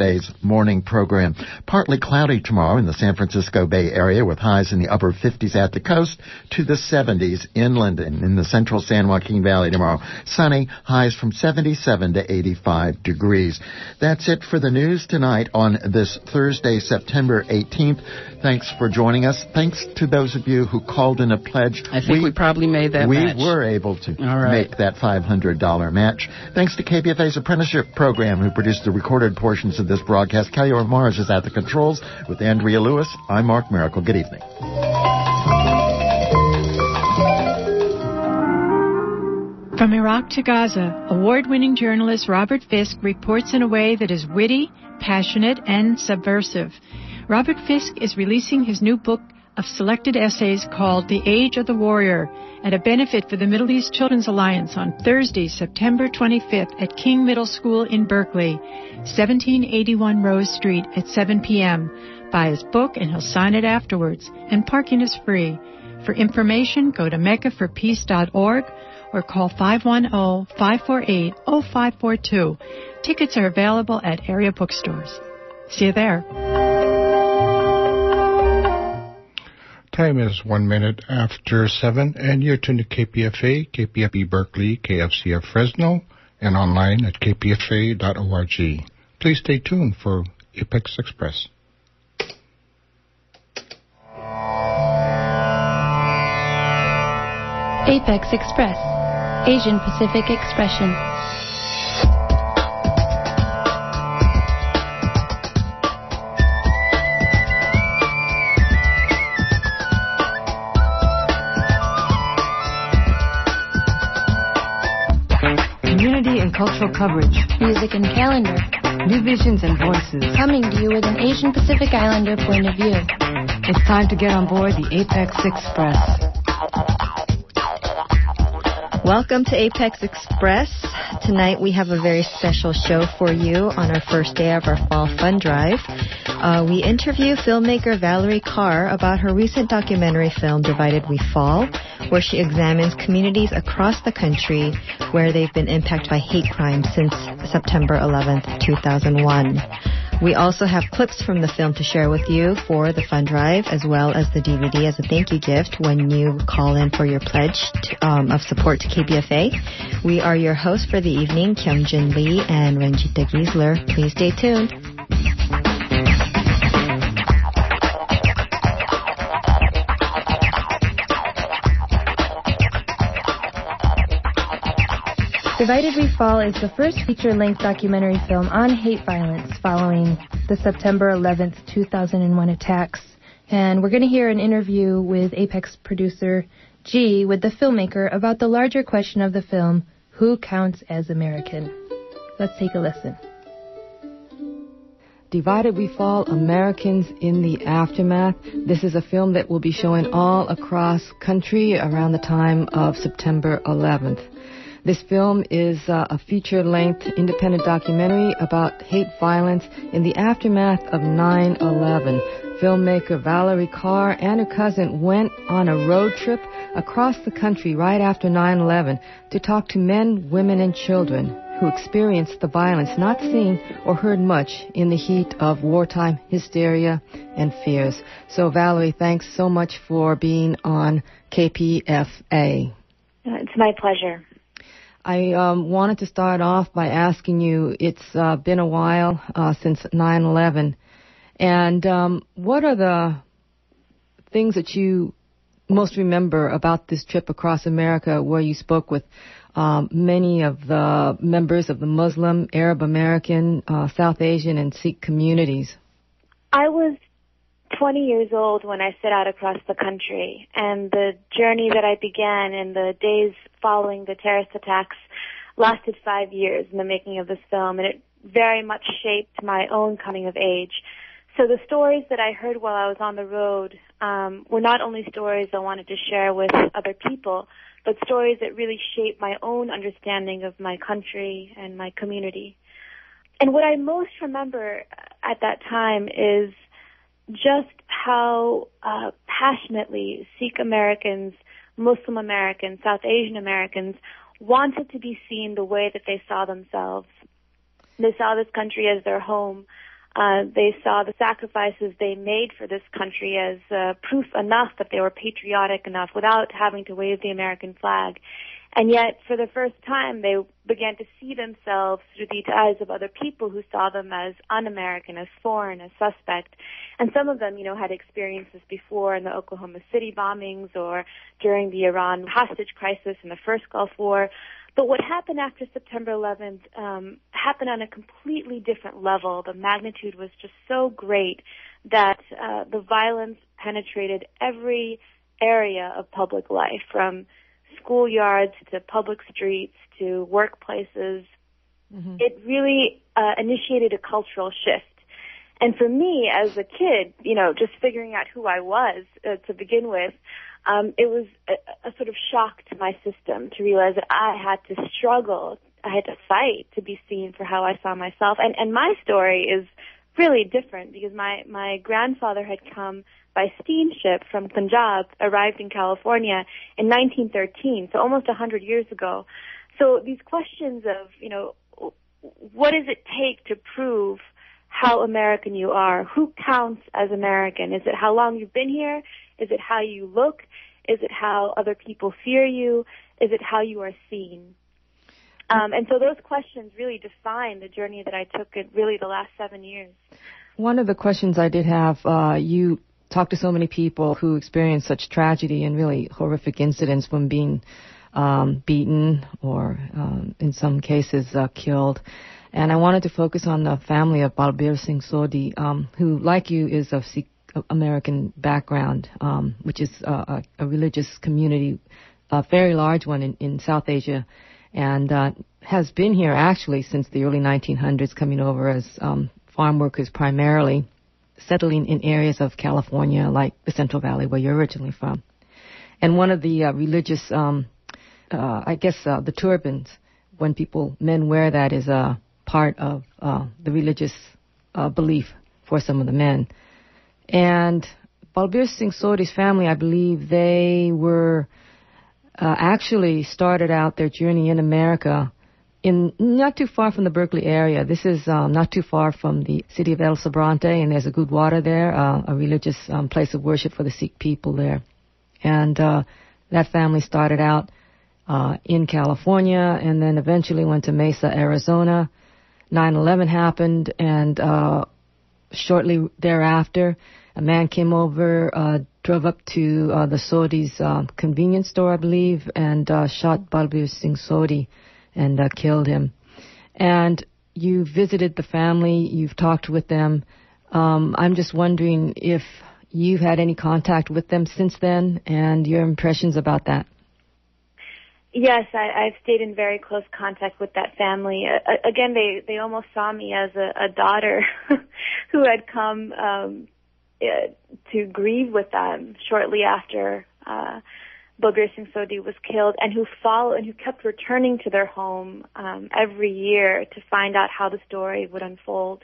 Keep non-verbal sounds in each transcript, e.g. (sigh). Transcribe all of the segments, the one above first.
KPFA's morning program. Partly cloudy tomorrow in the San Francisco Bay Area with highs in the upper 50s at the coast to the 70s inland and in the central San Joaquin Valley tomorrow. Sunny, highs from 77 to 85 degrees. That's it for the news tonight on this Thursday, September 18th. Thanks for joining us. Thanks to those of you who called in a pledge. I think we, we probably made that we match. were able to make that $500 match. Thanks to KPFA's apprenticeship program who produced the recorded portions of this broadcast. Kelly Mars is at the controls with Andrea Lewis. I'm Mark Mericle. Good evening. From Iraq to Gaza, award winning journalist Robert Fisk reports in a way that is witty, passionate, and subversive. Robert Fisk is releasing his new book of selected essays called The Age of the Warrior at a benefit for the Middle East Children's Alliance on Thursday, September 25th at King Middle School in Berkeley, 1781 Rose Street at 7 p.m. Buy his book and he'll sign it afterwards, and parking is free. For information, go to mecaforpeace.org or call 510-548-0542. Tickets are available at area bookstores. See you there. Time is one minute after seven, and you're tuned to KPFA, KPFB Berkeley, KFCF Fresno, and online at kpfa.org. Please stay tuned for Apex Express. Apex Express, Asian Pacific Expression. Community and cultural coverage. Music and calendar. New visions and voices. Coming to you with an Asian Pacific Islander point of view. It's time to get on board the Apex Express. Welcome to Apex Express. Tonight we have a very special show for you on our first day of our Fall Fun Drive. Uh, we interview filmmaker Valarie Kaur about her recent documentary film Divided We Fall, where she examines communities across the country where they've been impacted by hate crime since September 11th, 2001. We also have clips from the film to share with you for the fund drive, as well as the DVD as a thank you gift when you call in for your pledge to, um, of support to KPFA. We are your hosts for the evening, Kyung Jin Lee and Renjita Giesler. Please stay tuned. Divided We Fall is the first feature-length documentary film on hate violence following the September 11th, 2001 attacks. And we're going to hear an interview with Apex producer G with the filmmaker about the larger question of the film, who counts as American? Let's take a listen. Divided We Fall, Americans in the Aftermath. This is a film that will be showing all across country around the time of September 11th. This film is uh, a feature-length independent documentary about hate violence in the aftermath of 9-11. Filmmaker Valarie Kaur and her cousin went on a road trip across the country right after 9-11 to talk to men, women, and children who experienced the violence not seen or heard much in the heat of wartime hysteria and fears. So Valarie, thanks so much for being on KPFA. It's my pleasure. I um, wanted to start off by asking you. It's uh, been a while uh, since 9/11, and um, what are the things that you most remember about this trip across America, where you spoke with um, many of the members of the Muslim, Arab American, uh, South Asian, and Sikh communities? I was 20 years old when I set out across the country, and the journey that I began in the days following the terrorist attacks lasted five years in the making of this film, and it very much shaped my own coming of age. So the stories that I heard while I was on the road um, were not only stories I wanted to share with other people, but stories that really shaped my own understanding of my country and my community. And what I most remember at that time is just how uh, passionately Sikh Americans, Muslim Americans, South Asian Americans wanted to be seen the way that they saw themselves. They saw this country as their home, Uh, they saw the sacrifices they made for this country as uh, proof enough that they were patriotic enough without having to wave the American flag. And yet, for the first time, they began to see themselves through the eyes of other people who saw them as un-American, as foreign, as suspect. And some of them, you know, had experiences before in the Oklahoma City bombings or during the Iran hostage crisis in the first Gulf War. But what happened after September 11th um, happened on a completely different level. The magnitude was just so great that uh, the violence penetrated every area of public life, from schoolyards to public streets to workplaces. Mm-hmm. It really uh, initiated a cultural shift. And for me, as a kid, you know, just figuring out who I was uh, to begin with, um, it was a, a sort of shock to my system to realize that I had to struggle, I had to fight to be seen for how I saw myself. And and my story is really different because my my grandfather had come by steamship from Punjab, arrived in California in 1913, so almost 100 years ago. So these questions of, you know, what does it take to prove how American you are? Who counts as American? Is it how long you've been here? Is it how you look? Is it how other people fear you? Is it how you are seen? Um, and so those questions really define the journey that I took in really the last seven years. One of the questions I did have, uh, you talked to so many people who experienced such tragedy and really horrific incidents from being um, beaten or, um, in some cases, uh, killed. And I wanted to focus on the family of Balbir Singh Sodhi, um, who, like you, is of Sikh American background, um, which is uh, a, a, religious community, a very large one in, in South Asia, and uh, has been here actually since the early 1900s, coming over as um, farm workers primarily, settling in areas of California like the Central Valley, where you're originally from. And one of the uh, religious, um, uh, I guess, uh, the turbans, when people men wear that, is a part of uh, the religious uh, belief for some of the men. And Balbir Singh Sodhi's family, I believe, they were uh, actually started out their journey in America in not too far from the Berkeley area. This is um, not too far from the city of El Sobrante, and there's a Gurdwara there, uh, a religious um, place of worship for the Sikh people there. And uh, that family started out uh, in California, and then eventually went to Mesa, Arizona. 9/11 happened, and uh, shortly thereafter, a man came over, uh, drove up to uh, the Sodhi's uh, convenience store, I believe, and uh, shot Balbir Singh Sodhi and uh, killed him. And you visited the family, you've talked with them. Um, I'm just wondering if you've had any contact with them since then and your impressions about that. Yes, I, I've stayed in very close contact with that family. Uh, again, they they almost saw me as a, a daughter (laughs) who had come um, uh, to grieve with them shortly after uh, Balbir Singh Sodhi was killed, and who followed and who kept returning to their home um, every year to find out how the story would unfold.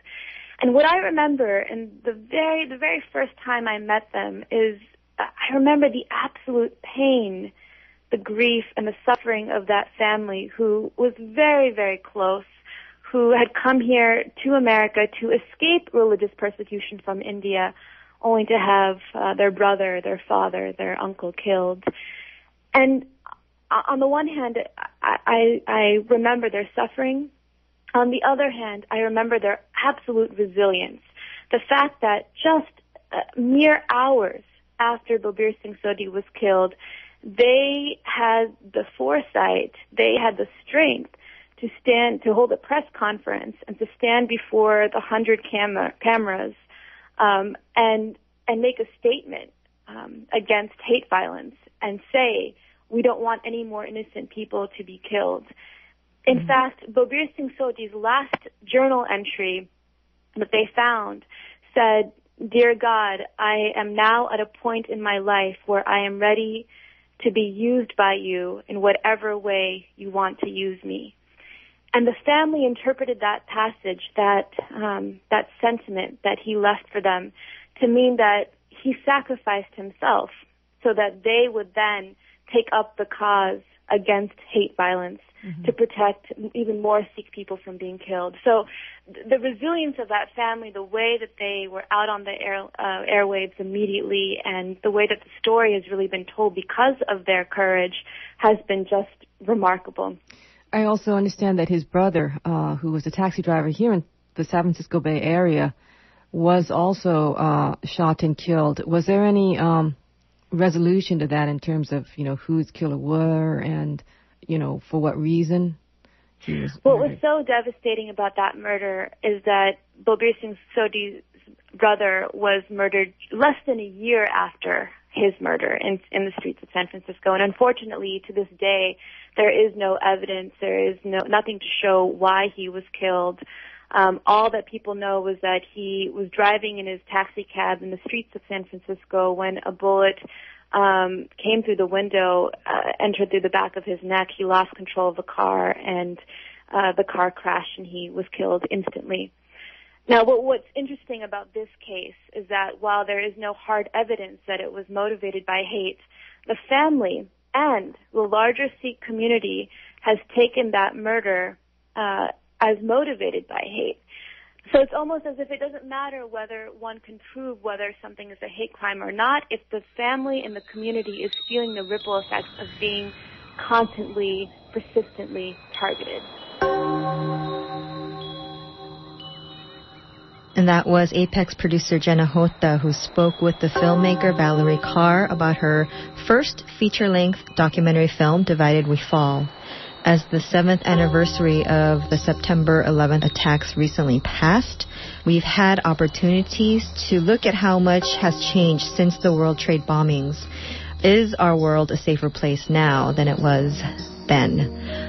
And what I remember, and the very the very first time I met them, is I remember the absolute pain the grief and the suffering of that family who was very, very close, who had come here to America to escape religious persecution from India, only to have uh, their brother, their father, their uncle killed. And on the one hand, I, I, I remember their suffering. On the other hand, I remember their absolute resilience. The fact that just uh, mere hours after Balbir Singh Sodhi was killed, they had the foresight, they had the strength to stand, to hold a press conference and to stand before the hundred camera, cameras, um, and, and make a statement, um, against hate violence and say, we don't want any more innocent people to be killed. In mm-hmm. fact, Balbir Singh Sodhi's last journal entry that they found said, Dear God, I am now at a point in my life where I am ready to be used by you in whatever way you want to use me. And the family interpreted that passage, that um, that sentiment that he left for them, to mean that he sacrificed himself so that they would then take up the cause against hate violence mm-hmm. to protect even more Sikh people from being killed. So the resilience of that family, the way that they were out on the air, uh, airwaves immediately, and the way that the story has really been told because of their courage has been just remarkable. I also understand that his brother, uh, who was a taxi driver here in the San Francisco Bay Area, was also uh, shot and killed. Was there any um, resolution to that in terms of you know whose killer were and you know for what reason? what was so devastating about that murder is that Balbir Singh Sodhi's brother was murdered less than a year after his murder in in the streets of San Francisco, and unfortunately, to this day, there is no evidence. There is no nothing to show why he was killed. Um, all that people know was that he was driving in his taxi cab in the streets of San Francisco when a bullet um, came through the window, uh, entered through the back of his neck. He lost control of the car, and uh, the car crashed, and he was killed instantly. Now, what, what's interesting about this case is that while there is no hard evidence that it was motivated by hate, the family and the larger Sikh community has taken that murder uh, as motivated by hate. So it's almost as if it doesn't matter whether one can prove whether something is a hate crime or not, if the family and the community is feeling the ripple effects of being constantly, persistently targeted. And that was Apex producer Jenna Hota, who spoke with the filmmaker Valarie Kaur about her first feature length documentary film, Divided We Fall. As the seventh anniversary of the September 11th attacks recently passed, we've had opportunities to look at how much has changed since the World Trade bombings. Is our world a safer place now than it was then?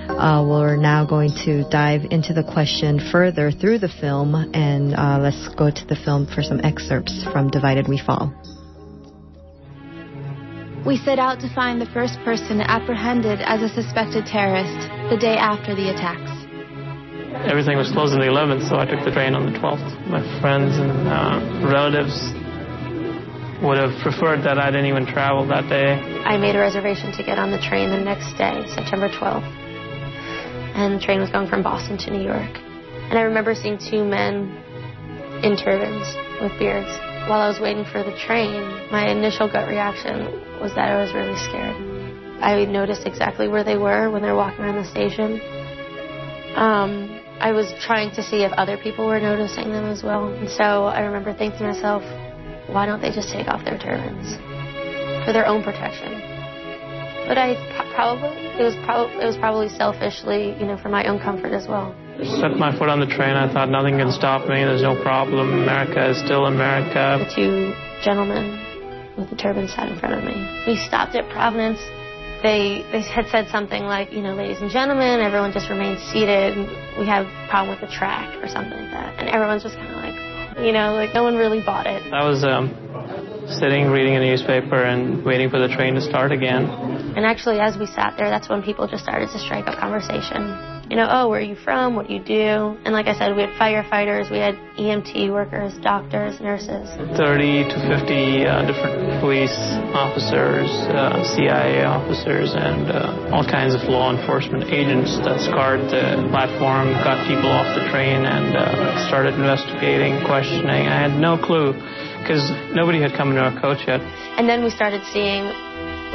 Uh, we're now going to dive into the question further through the film, and uh, let's go to the film for some excerpts from Divided We Fall. We set out to find the first person apprehended as a suspected terrorist the day after the attacks. Everything was closed on the 11th, so I took the train on the 12th. My friends and uh, relatives would have preferred that I didn't even travel that day. I made a reservation to get on the train the next day, September 12th and the train was going from Boston to New York. And I remember seeing two men in turbans with beards. While I was waiting for the train, my initial gut reaction was that I was really scared. I noticed exactly where they were when they were walking around the station. Um, I was trying to see if other people were noticing them as well. And so I remember thinking to myself, why don't they just take off their turbans for their own protection? But I probably it was probably it was probably selfishly, you know, for my own comfort as well. Set my foot on the train. I thought nothing can stop me. There's no problem. America is still America. The two gentlemen with the turbans sat in front of me. We stopped at Providence. They they had said something like, you know, ladies and gentlemen, everyone just remain seated. We have a problem with the track or something like that. And everyone's just kind of like, you know, like no one really bought it. I was um, sitting, reading a newspaper, and waiting for the train to start again. And actually, as we sat there, that's when people just started to strike up conversation. You know, oh, where are you from? What do you do? And like I said, we had firefighters, we had EMT workers, doctors, nurses. 30 to 50 uh, different police officers, uh, CIA officers, and uh, all kinds of law enforcement agents that scoured the platform, got people off the train, and uh, started investigating, questioning. I had no clue because nobody had come into our coach yet. And then we started seeing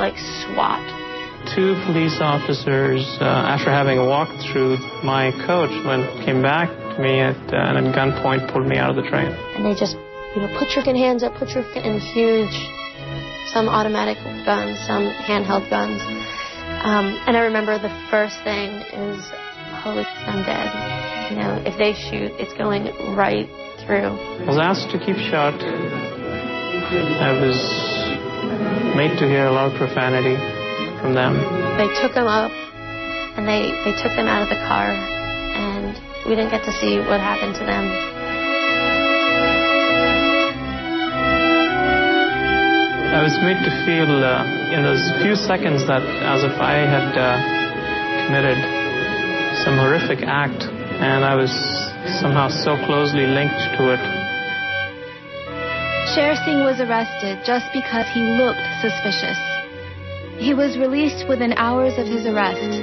like SWAT. Two police officers, uh, after having walked through my coach, when came back to me at, uh, and at gunpoint pulled me out of the train. And they just, you know, put your hands up, put your in huge, some automatic guns, some handheld guns. Um, and I remember the first thing is, holy, I'm dead. You know, if they shoot, it's going right through. I was asked to keep shut. I was made to hear a lot of profanity from them. They took them up and they, they took them out of the car, and we didn't get to see what happened to them. I was made to feel uh, in those few seconds that as if I had uh, committed some horrific act, and I was somehow so closely linked to it. Sher Singh was arrested just because he looked suspicious. He was released within hours of his arrest,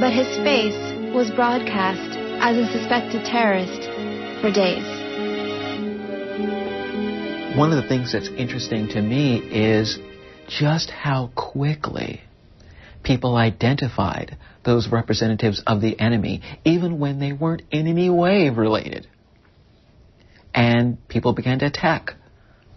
but his face was broadcast as a suspected terrorist for days. One of the things that's interesting to me is just how quickly people identified those representatives of the enemy, even when they weren't in any way related. And people began to attack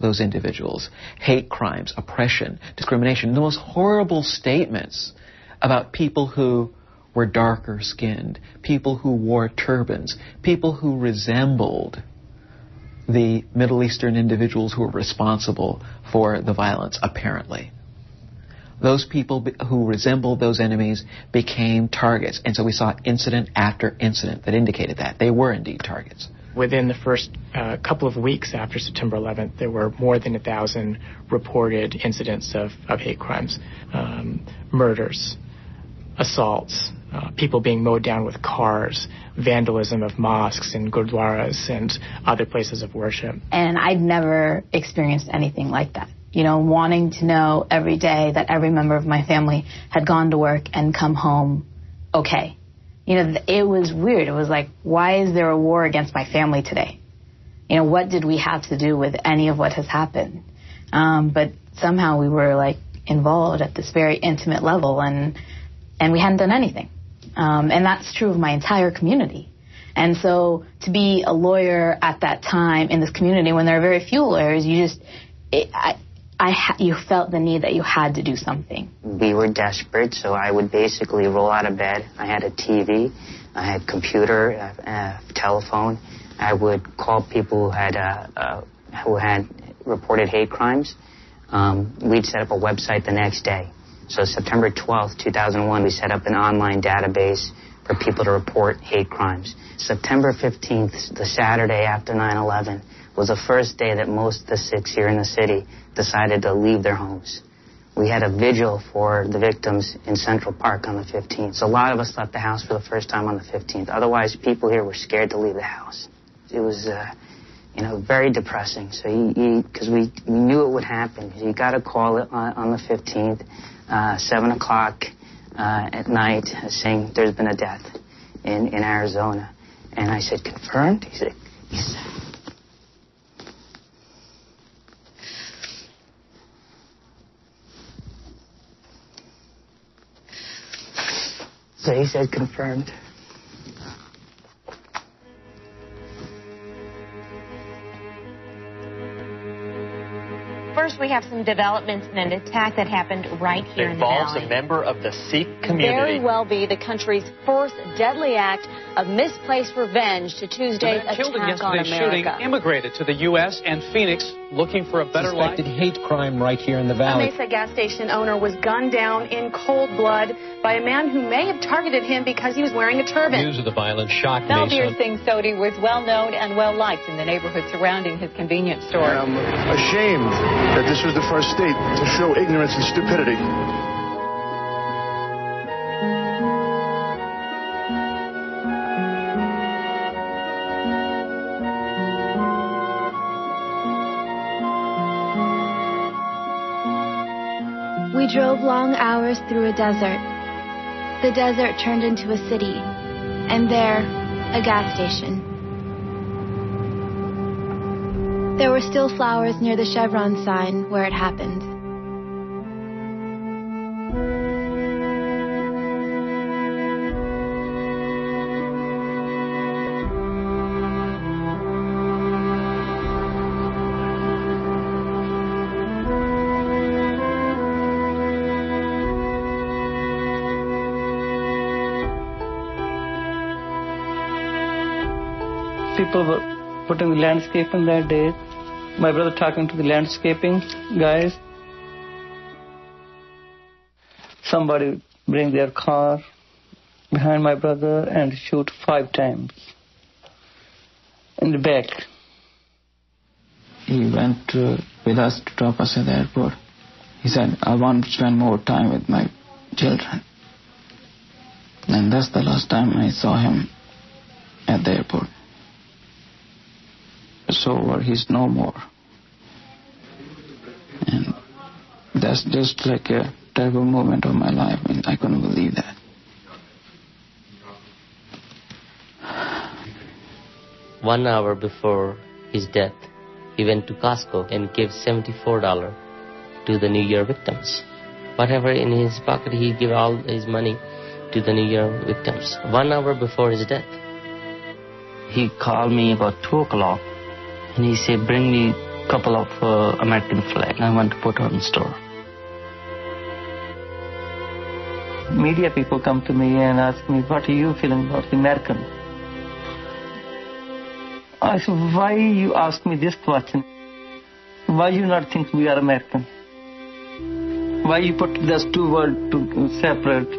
those individuals. Hate crimes, oppression, discrimination, the most horrible statements about people who were darker skinned, people who wore turbans, people who resembled the Middle Eastern individuals who were responsible for the violence, apparently. Those people who resembled those enemies became targets. And so we saw incident after incident that indicated that. They were indeed targets. Within the first uh, couple of weeks after September 11th, there were more than a thousand reported incidents of, of hate crimes, um, murders, assaults, uh, people being mowed down with cars, vandalism of mosques and gurdwaras and other places of worship. And I'd never experienced anything like that. You know, wanting to know every day that every member of my family had gone to work and come home okay. You know, it was weird. It was like, why is there a war against my family today? You know, what did we have to do with any of what has happened? Um, but somehow we were like involved at this very intimate level and and we hadn't done anything. Um, and that's true of my entire community. And so to be a lawyer at that time in this community when there are very few lawyers, you just, it, I, I ha- you felt the need that you had to do something. We were desperate, so I would basically roll out of bed. I had a TV, I had computer, a, a telephone. I would call people who had uh, uh, who had reported hate crimes. Um, we'd set up a website the next day. So September 12th, 2001, we set up an online database for people to report hate crimes. September 15th, the Saturday after 9-11, was the first day that most of the Sikhs here in the city decided to leave their homes. We had a vigil for the victims in Central Park on the 15th. So a lot of us left the house for the first time on the 15th. Otherwise, people here were scared to leave the house. It was, uh, you know, very depressing. So, because we, we knew it would happen. You got a call on, on the 15th uh, 7 o'clock uh, at night saying there's been a death in, in Arizona. And I said, confirmed? He said, yes. So he said, confirmed. First, we have some developments in an attack that happened right here it in the involves valley. a member of the Sikh community. Very well be the country's first deadly act of misplaced revenge to Tuesday's the man killed in attack on yesterday's shooting America. immigrated to the U.S. and Phoenix looking for a better Suspected life. hate crime right here in the valley. A valley. Mesa gas station owner was gunned down in cold blood by a man who may have targeted him because he was wearing a turban. News of the violence shocked Balbir Mesa. Singh Sodhi was well known and well liked in the neighborhood surrounding his convenience store. I'm ashamed that this was the first state to show ignorance and stupidity. Drove long hours through a desert. The desert turned into a city, and there, a gas station. There were still flowers near the Chevron sign where it happened. People were putting the landscaping that day. My brother talking to the landscaping guys. Somebody bring their car behind my brother and shoot five times in the back. He went uh, with us to drop us at the airport. He said, I want to spend more time with my children. And that's the last time I saw him at the airport. So he's no more. And that's just like a terrible moment of my life. Mean, I couldn't believe that. One hour before his death, he went to Costco and gave $74 to the New York victims. Whatever in his pocket, he gave all his money to the New York victims. One hour before his death. He called me about 2 o'clock and he said, bring me a couple of uh, American flags. I want to put on the store. Media people come to me and ask me, what are you feeling about the American? I said, why you ask me this question? Why you not think we are American? Why you put those two words to separate?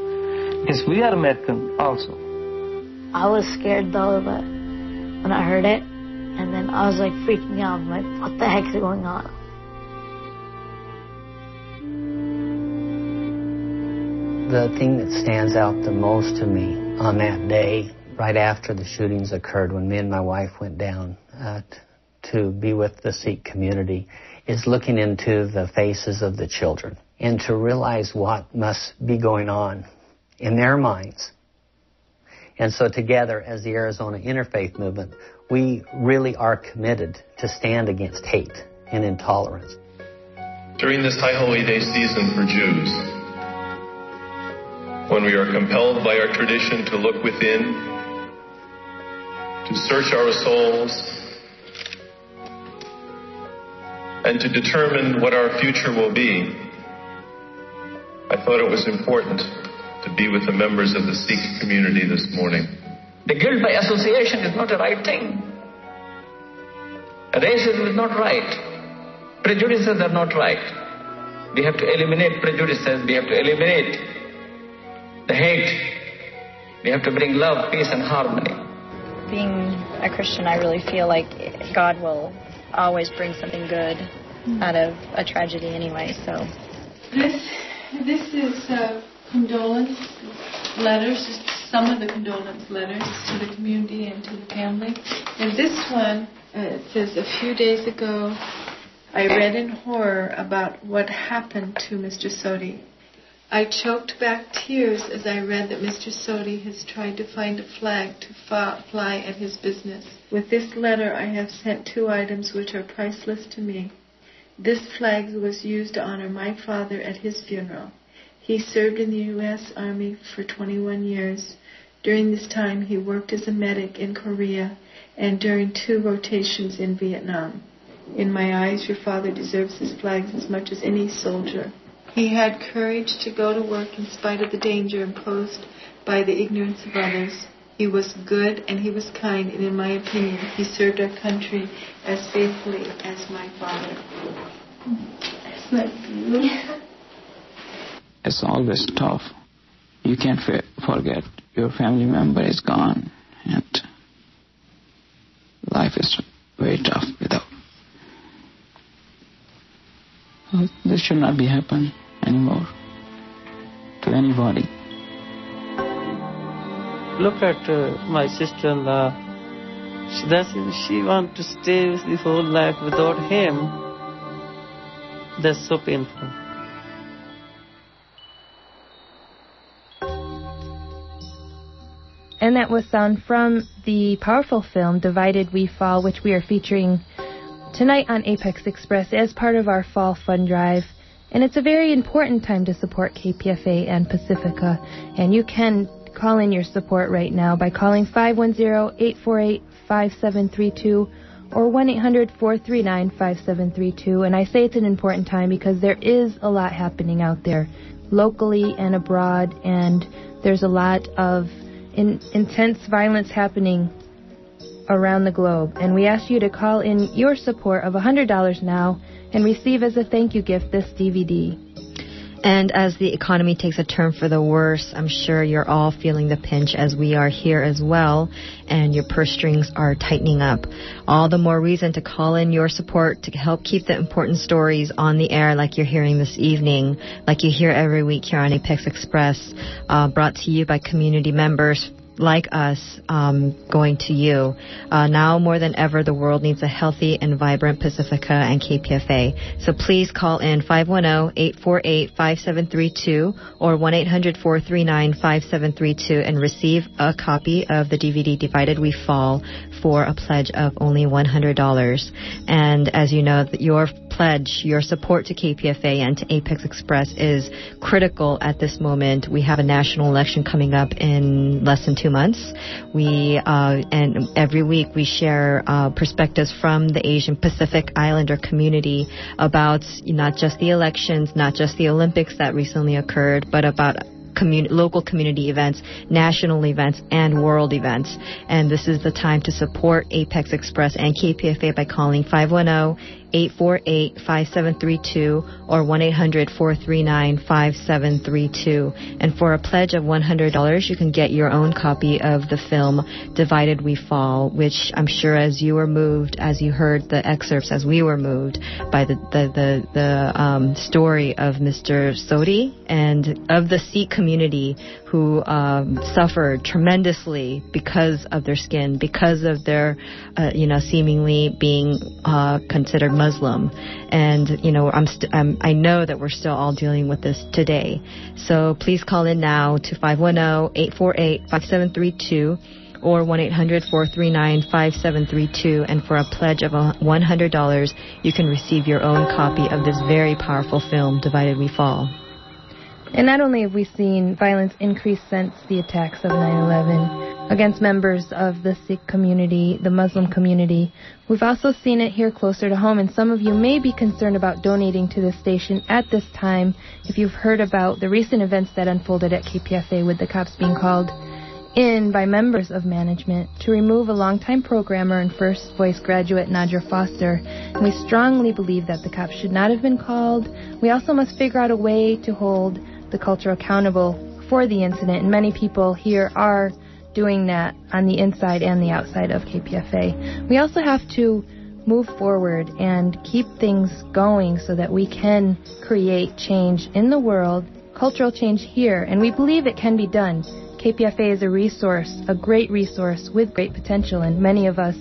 Because we are American also. I was scared though, but when I heard it, and then I was like freaking out. I'm like, what the heck is going on? The thing that stands out the most to me on that day, right after the shootings occurred, when me and my wife went down uh, to be with the Sikh community, is looking into the faces of the children and to realize what must be going on in their minds. And so together, as the Arizona Interfaith Movement, we really are committed to stand against hate and intolerance. During this High Holy Day season for Jews, when we are compelled by our tradition to look within, to search our souls, and to determine what our future will be, I thought it was important to be with the members of the Sikh community this morning. The guilt by association is not a right thing. Racism is not right. Prejudices are not right. We have to eliminate prejudices. We have to eliminate the hate. We have to bring love, peace, and harmony. Being a Christian, I really feel like God will always bring something good out of a tragedy anyway, so. This, this is uh, condolence letters, just some of the condolence letters to the community and to the family. And this one uh, says, A few days ago, I read in horror about what happened to Mr. Sodhi. I choked back tears as I read that Mr. Sodhi has tried to find a flag to fa- fly at his business. With this letter, I have sent two items which are priceless to me. This flag was used to honor my father at his funeral. He served in the U.S. Army for 21 years. During this time, he worked as a medic in Korea and during two rotations in Vietnam. In my eyes, your father deserves his flags as much as any soldier. He had courage to go to work in spite of the danger imposed by the ignorance of others. He was good and he was kind, and in my opinion, he served our country as faithfully as my father. (laughs) It's always tough. You can't forget your family member is gone, and life is very tough without. This should not be happening anymore to anybody. Look at uh, my sister-in-law. She doesn't. She want to stay the whole life without him. That's so painful. And that was sound from the powerful film Divided We Fall, which we are featuring tonight on Apex Express as part of our fall fund drive. And it's a very important time to support KPFA and Pacifica. And you can call in your support right now by calling 510-848-5732 or 1-800-439-5732. And I say it's an important time because there is a lot happening out there locally and abroad and there's a lot of in, intense violence happening around the globe. And we ask you to call in your support of $100 now and receive as a thank you gift this DVD. And as the economy takes a turn for the worse, I'm sure you're all feeling the pinch as we are here as well, and your purse strings are tightening up. All the more reason to call in your support to help keep the important stories on the air like you're hearing this evening, like you hear every week here on Apex Express, uh, brought to you by community members like us um, going to you. Uh, now more than ever, the world needs a healthy and vibrant Pacifica and KPFA. So please call in 510-848-5732 or 1-800-439-5732 and receive a copy of the DVD Divided We Fall for a pledge of only $100. And as you know, your pledge, your support to KPFA and to Apex Express is critical at this moment. We have a national election coming up in less than two months. We uh, and every week we share uh, perspectives from the Asian Pacific Islander community about not just the elections, not just the Olympics that recently occurred, but about commun- local community events, national events, and world events. And this is the time to support Apex Express and KPFA by calling 510 848 5732 or 1 800 439 5732. And for a pledge of $100, you can get your own copy of the film Divided We Fall, which I'm sure as you were moved, as you heard the excerpts, as we were moved by the, the, the, the um, story of Mr. Sodhi and of the Sikh community who um, suffered tremendously because of their skin, because of their, uh, you know, seemingly being uh, considered Muslim. And you know, I'm, st- I'm I know that we're still all dealing with this today. So please call in now to 510-848-5732 or 1-800-439-5732 and for a pledge of $100 you can receive your own copy of this very powerful film Divided We Fall. And not only have we seen violence increase since the attacks of 9-11 against members of the Sikh community, the Muslim community, we've also seen it here closer to home. And some of you may be concerned about donating to this station at this time if you've heard about the recent events that unfolded at KPFA with the cops being called in by members of management to remove a longtime programmer and first voice graduate Nadra Foster. We strongly believe that the cops should not have been called. We also must figure out a way to hold the culture accountable for the incident, and many people here are doing that on the inside and the outside of KPFA. We also have to move forward and keep things going so that we can create change in the world, cultural change here, and we believe it can be done. KPFA is a resource, a great resource with great potential, and many of us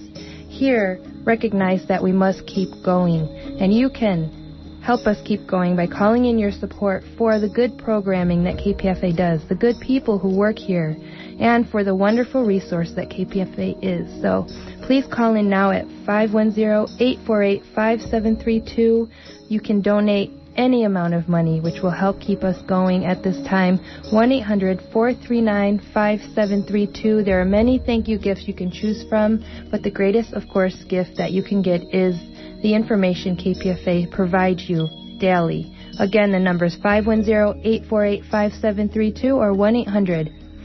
here recognize that we must keep going. And you can Help us keep going by calling in your support for the good programming that KPFA does, the good people who work here, and for the wonderful resource that KPFA is. So please call in now at 510-848-5732. You can donate any amount of money which will help keep us going at this time. 1-800-439-5732. There are many thank you gifts you can choose from, but the greatest, of course, gift that you can get is the information KPFA provides you daily. Again, the number is 510-848-5732 or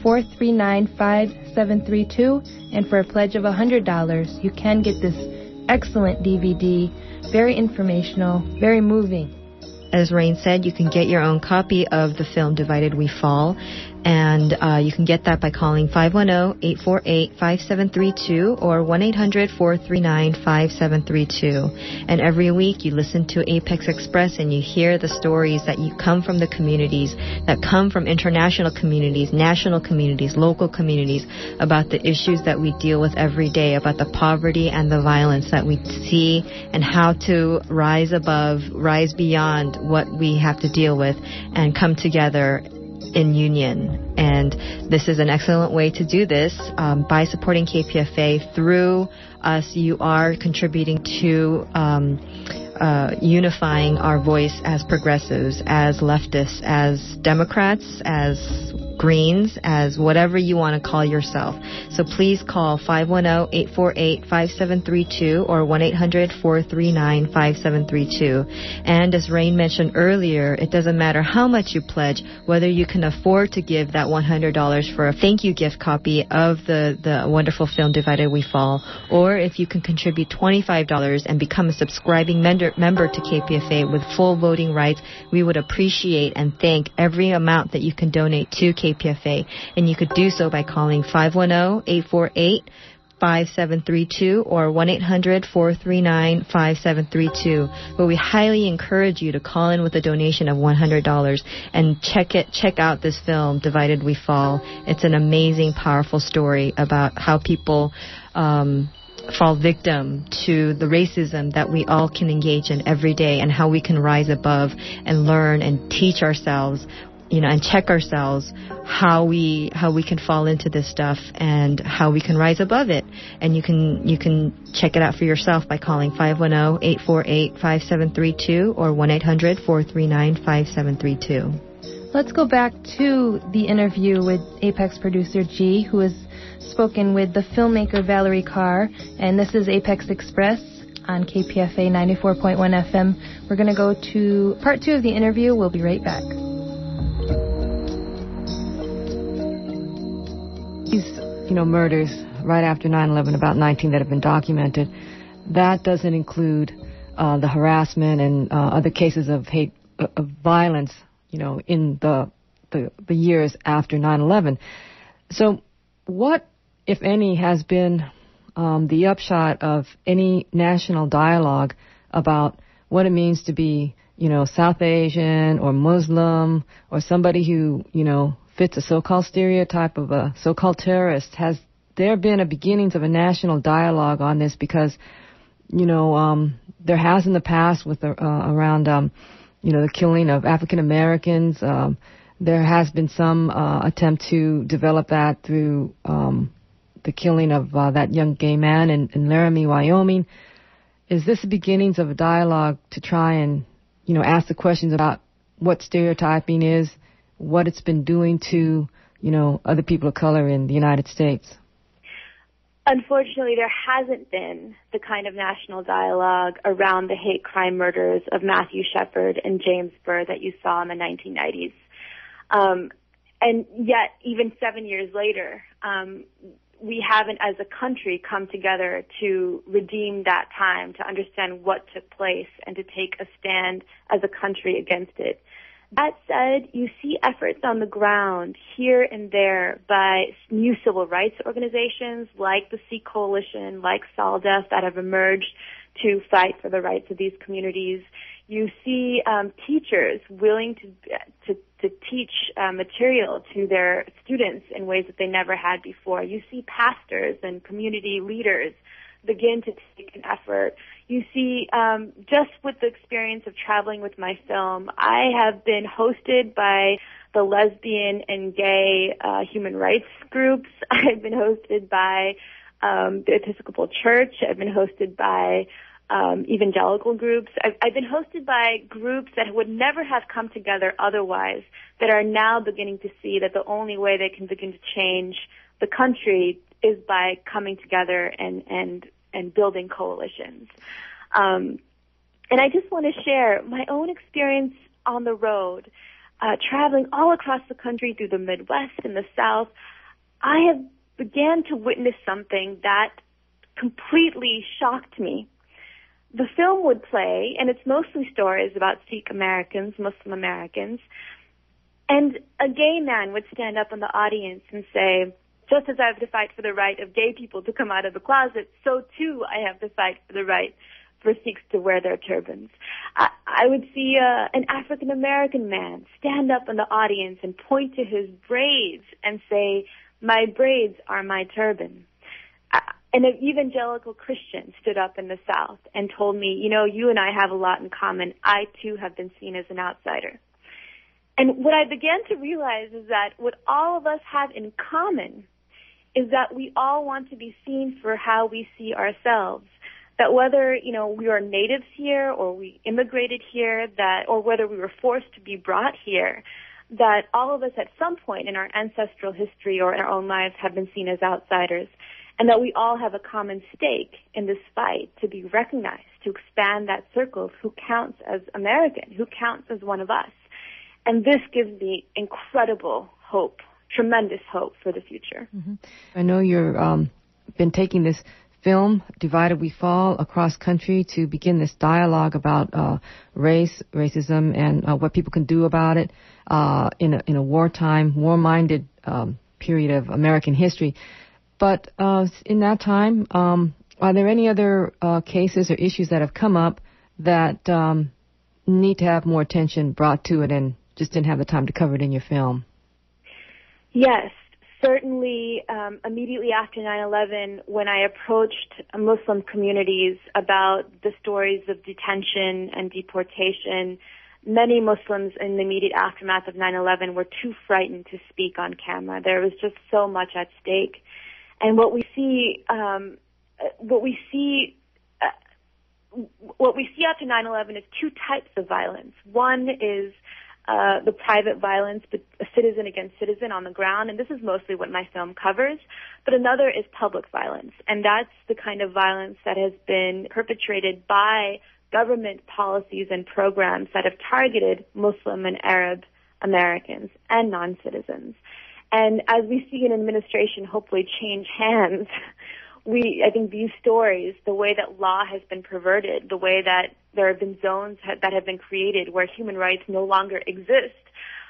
1-800-439-5732. And for a pledge of $100, you can get this excellent DVD, very informational, very moving. As Rain said, you can get your own copy of the film Divided We Fall and uh, you can get that by calling 510-848-5732 or 1-800-439-5732. And every week you listen to Apex Express and you hear the stories that you come from the communities, that come from international communities, national communities, local communities, about the issues that we deal with every day, about the poverty and the violence that we see and how to rise above, rise beyond what we have to deal with and come together in union. And this is an excellent way to do this um, by supporting KPFA through us. You are contributing to um, uh, unifying our voice as progressives, as leftists, as Democrats, as Greens, as whatever you want to call yourself. So please call 510-848-5732 or 1-800-439-5732. And as Rain mentioned earlier, it doesn't matter how much you pledge, whether you can afford to give that $100 for a thank you gift copy of the, the wonderful film Divided We Fall, or if you can contribute $25 and become a subscribing member, member to KPFA with full voting rights, we would appreciate and thank every amount that you can donate to KPFA. And you could do so by calling 510-848 5732 or 1-800-439-5732. But we highly encourage you to call in with a donation of $100 and check it, check out this film, Divided We Fall. It's an amazing, powerful story about how people, um, fall victim to the racism that we all can engage in every day and how we can rise above and learn and teach ourselves you know and check ourselves how we how we can fall into this stuff and how we can rise above it. And you can you can check it out for yourself by calling 510-848-5732 or 1-800-439-5732 let's go back to the interview with apex producer g who has spoken with the filmmaker Valarie Kaur and this is apex express on kpfa 94.1 fm we're going to go to part two of the interview. We'll be right back. These, you know, murders right after 9/11, about 19 that have been documented, that doesn't include uh, the harassment and uh, other cases of hate, of violence, you know, in the the, the years after 9/11. So, what, if any, has been um, the upshot of any national dialogue about what it means to be, you know, South Asian or Muslim or somebody who, you know, fits a so-called stereotype of a so-called terrorist. Has there been a beginnings of a national dialogue on this? Because, you know, um, there has in the past with uh, around, um, you know, the killing of African Americans. Um, there has been some uh, attempt to develop that through um, the killing of uh, that young gay man in, in Laramie, Wyoming. Is this the beginnings of a dialogue to try and, you know, ask the questions about what stereotyping is? what it's been doing to, you know, other people of color in the United States? Unfortunately, there hasn't been the kind of national dialogue around the hate crime murders of Matthew Shepard and James Byrd that you saw in the 1990s. Um, and yet, even seven years later, um, we haven't, as a country, come together to redeem that time, to understand what took place, and to take a stand as a country against it. That said, you see efforts on the ground here and there by new civil rights organizations like the Sikh Coalition, like SALDEF that have emerged to fight for the rights of these communities. You see um, teachers willing to to, to teach uh, material to their students in ways that they never had before. You see pastors and community leaders begin to take an effort you see, um, just with the experience of traveling with my film, I have been hosted by the lesbian and gay uh, human rights groups. (laughs) I've been hosted by um, the Episcopal Church. I've been hosted by um, evangelical groups. I've, I've been hosted by groups that would never have come together otherwise that are now beginning to see that the only way they can begin to change the country is by coming together and, and and building coalitions. Um, and I just want to share my own experience on the road, uh, traveling all across the country through the Midwest and the South. I have began to witness something that completely shocked me. The film would play, and it's mostly stories about Sikh Americans, Muslim Americans, and a gay man would stand up in the audience and say, just as I have to fight for the right of gay people to come out of the closet, so too I have to fight for the right for Sikhs to wear their turbans. I, I would see uh, an African American man stand up in the audience and point to his braids and say, "My braids are my turban." Uh, an evangelical Christian stood up in the South and told me, "You know, you and I have a lot in common. I too have been seen as an outsider." And what I began to realize is that what all of us have in common is that we all want to be seen for how we see ourselves. That whether, you know, we are natives here or we immigrated here, that, or whether we were forced to be brought here, that all of us at some point in our ancestral history or in our own lives have been seen as outsiders and that we all have a common stake in this fight to be recognized, to expand that circle of who counts as American, who counts as one of us. And this gives me incredible hope tremendous hope for the future. Mm-hmm. I know you've um, been taking this film, Divided We Fall, across country to begin this dialogue about uh, race, racism, and uh, what people can do about it uh, in, a, in a wartime, war-minded um, period of American history. But uh, in that time, um, are there any other uh, cases or issues that have come up that um, need to have more attention brought to it and just didn't have the time to cover it in your film? Yes, certainly um, immediately after 9/11, when I approached Muslim communities about the stories of detention and deportation, many Muslims in the immediate aftermath of 9/11 were too frightened to speak on camera. There was just so much at stake, and what we see, um, what we see. Uh, what we see after 9/11 is two types of violence. One is uh, the private violence, citizen against citizen on the ground, and this is mostly what my film covers. But another is public violence, and that's the kind of violence that has been perpetrated by government policies and programs that have targeted Muslim and Arab Americans and non-citizens. And as we see an administration hopefully change hands, (laughs) we, I think these stories, the way that law has been perverted, the way that there have been zones that have been created where human rights no longer exist,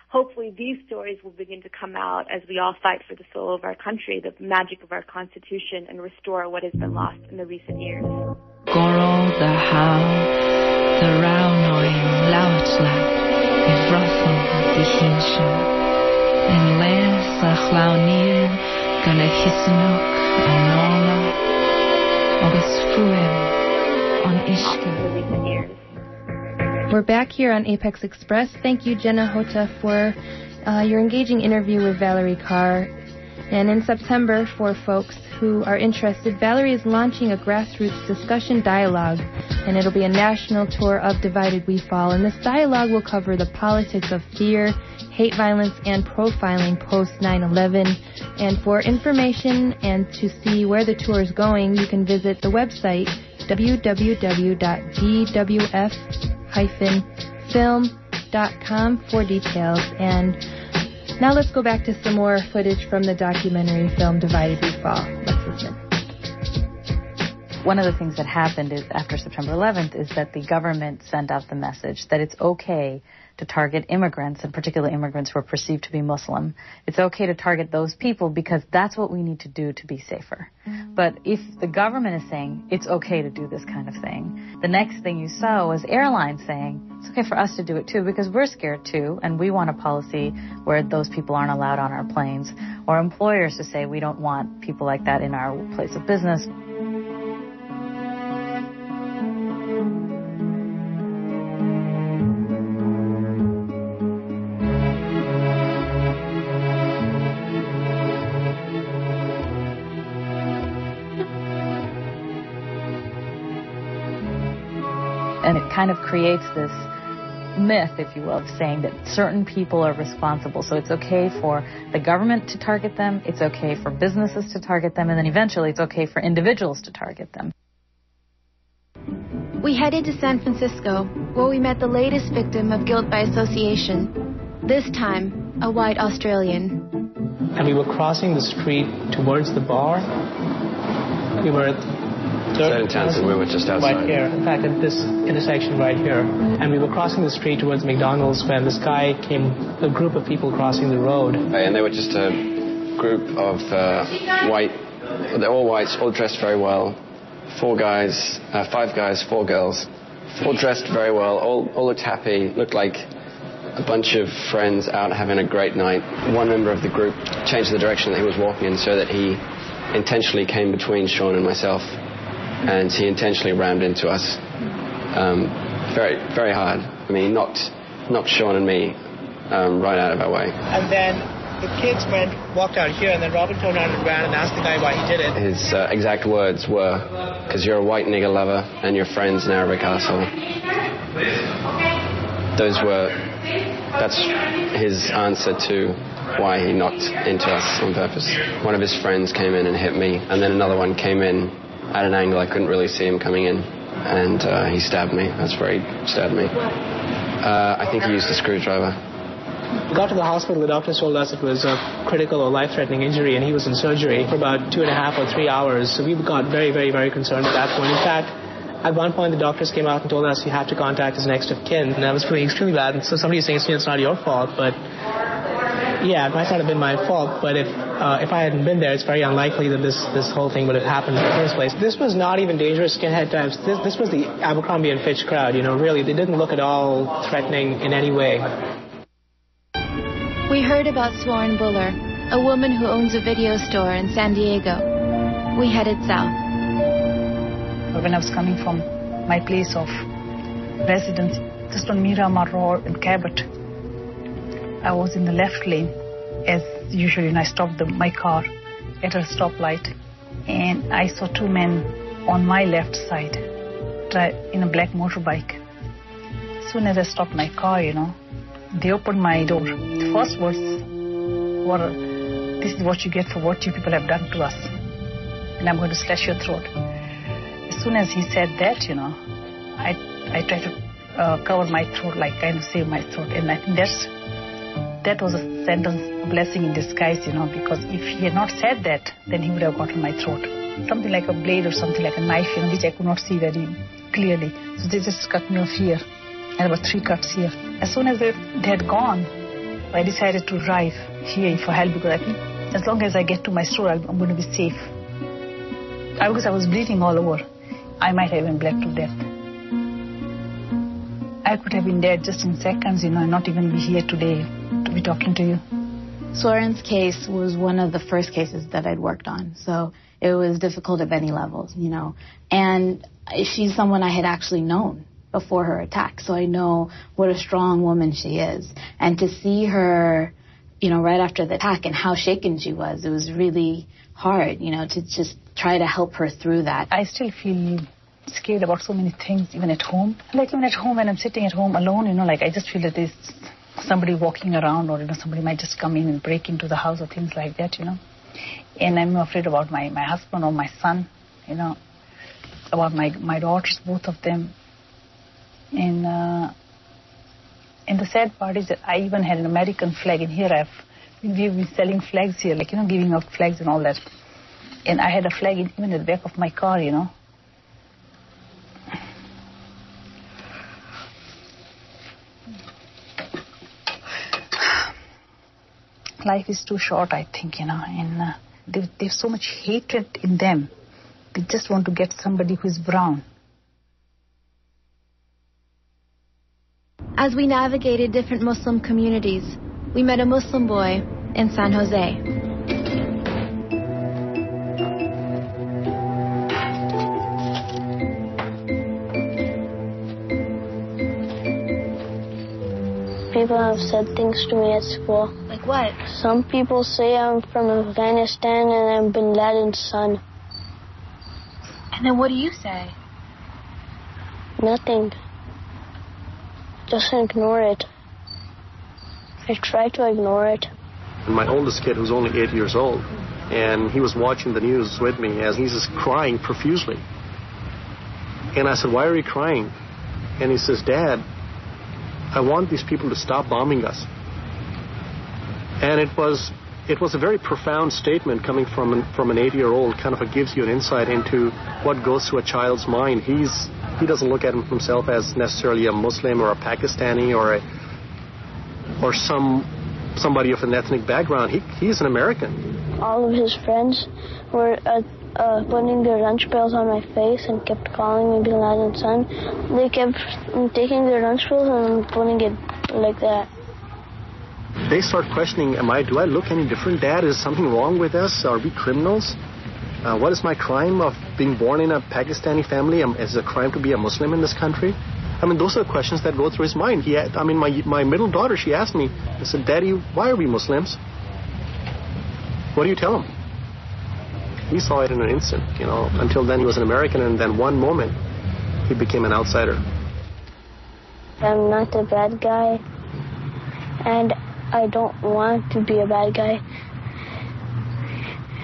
hopefully these stories will begin to come out as we all fight for the soul of our country, the magic of our Constitution, and restore what has been lost in the recent years. We're back here on Apex Express. Thank you, Jenna Hota, for uh, your engaging interview with Valarie Kaur. And in September, for folks who are interested, Valarie is launching a grassroots discussion dialogue, and it'll be a national tour of Divided We Fall. And this dialogue will cover the politics of fear, hate violence, and profiling post 9 11. And for information and to see where the tour is going, you can visit the website www.dwf-film.com for details. And now let's go back to some more footage from the documentary film Divided We Fall. Let's listen. One of the things that happened is after September 11th is that the government sent out the message that it's okay to target immigrants, and particularly immigrants who are perceived to be Muslim. It's okay to target those people because that's what we need to do to be safer. Mm. But if the government is saying it's okay to do this kind of thing, the next thing you saw was airlines saying it's okay for us to do it too because we're scared too, and we want a policy where those people aren't allowed on our planes, or employers to say we don't want people like that in our place of business. And it kind of creates this myth, if you will, of saying that certain people are responsible. So it's okay for the government to target them, it's okay for businesses to target them, and then eventually it's okay for individuals to target them. We headed to San Francisco, where we met the latest victim of guilt by association. This time, a white Australian. And we were crossing the street towards the bar. We were St. Townsend, we were just outside. Right here, in fact, at this intersection right here. And we were crossing the street towards McDonald's when this guy came, a group of people crossing the road. And they were just a group of uh, white, they're all whites, all dressed very well. Four guys, uh, five guys, four girls. All dressed very well, all, all looked happy, looked like a bunch of friends out having a great night. One member of the group changed the direction that he was walking in so that he intentionally came between Sean and myself and he intentionally rammed into us um, very, very hard. I mean, he knocked, knocked Sean and me um, right out of our way. And then the kids went, walked out here, and then Robin turned around and ran and asked the guy why he did it. His uh, exact words were, because you're a white nigger lover and your friend's an Arabic asshole. Those were, that's his answer to why he knocked into us on purpose. One of his friends came in and hit me, and then another one came in at an angle I couldn't really see him coming in, and uh, he stabbed me. That's where he stabbed me. Uh, I think he used a screwdriver. We got to the hospital. The doctors told us it was a critical or life-threatening injury, and he was in surgery for about two and a half or three hours. So we got very, very, very concerned at that point. In fact, at one point, the doctors came out and told us you have to contact his next of kin, and that was pretty extremely bad. And so somebody is saying it's not your fault, but yeah, it might not have been my fault. But if uh, if I hadn't been there, it's very unlikely that this, this whole thing would have happened in the first place. This was not even dangerous skinhead times. This, this was the Abercrombie and Fitch crowd, you know, really. They didn't look at all threatening in any way. We heard about Swaran Bhullar, a woman who owns a video store in San Diego. We headed south. When I was coming from my place of residence, just on Miramar Road in Cabot, I was in the left lane as usually, and I stopped the, my car at a stoplight, and I saw two men on my left side in a black motorbike. As soon as I stopped my car, you know, they opened my door. The first words were, "This is what you get for what you people have done to us, and I'm going to slash your throat." As soon as he said that, you know, I I tried to uh, cover my throat, like kind of save my throat, and I think that's that was a sentence, a blessing in disguise, you know, because if he had not said that, then he would have gotten my throat. Something like a blade or something like a knife, you know, which I could not see very clearly. So they just cut me off here. And about three cuts here. As soon as they, had gone, I decided to drive here for help because I think as long as I get to my store, I'm going to be safe. I, because I was bleeding all over, I might have been bled to death. I could have been dead just in seconds, you know, and not even be here today to be talking to you. Swaran's case was one of the first cases that I'd worked on, so it was difficult at many levels, you know. And she's someone I had actually known before her attack, so I know what a strong woman she is. And to see her, you know, right after the attack and how shaken she was, it was really hard, you know, to just try to help her through that. I still feel scared about so many things, even at home. Like even at home, when I'm sitting at home alone, you know, like I just feel that there's somebody walking around, or you know, somebody might just come in and break into the house or things like that, you know. And I'm afraid about my my husband or my son, you know, about my my daughters, both of them. And uh, and the sad part is that I even had an American flag, and here I've we've been selling flags here, like you know, giving out flags and all that. And I had a flag in, even at the back of my car, you know. Life is too short, I think, you know, and uh, there, there's so much hatred in them. They just want to get somebody who is brown. As we navigated different Muslim communities, we met a Muslim boy in San Jose. People have said things to me at school. Like what? Some people say I'm from Afghanistan and I'm Bin Laden's son. And then what do you say? Nothing. Just ignore it. I try to ignore it. My oldest kid, who's only eight years old, and he was watching the news with me as he's just crying profusely. And I said, Why are you crying? And he says, Dad, I want these people to stop bombing us. And it was it was a very profound statement coming from an, from an eight-year-old. Kind of gives you an insight into what goes through a child's mind. He's he doesn't look at himself as necessarily a Muslim or a Pakistani or a or some somebody of an ethnic background. He he's an American. All of his friends were uh, uh, putting their lunch bills on my face and kept calling me Bin Laden's son. They kept taking their lunch bills and putting it like that. They start questioning, am I, do I look any different? Dad, is something wrong with us? Are we criminals? Uh, what is my crime of being born in a Pakistani family? Um, is it a crime to be a Muslim in this country? I mean, those are the questions that go through his mind. He, I mean, my, my middle daughter, she asked me, I said, Daddy, why are we Muslims? What do you tell him? He saw it in an instant, you know. Until then, he was an American, and then one moment, he became an outsider. I'm not a bad guy, and I don't want to be a bad guy.